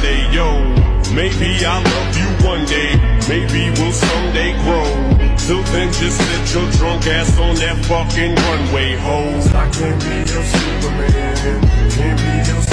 Sunday, yo. Maybe I'll love you one day, maybe we'll someday grow. Till then, just sit your drunk ass on that fucking runway, ho. I can't be your Superman, can't be your Superman.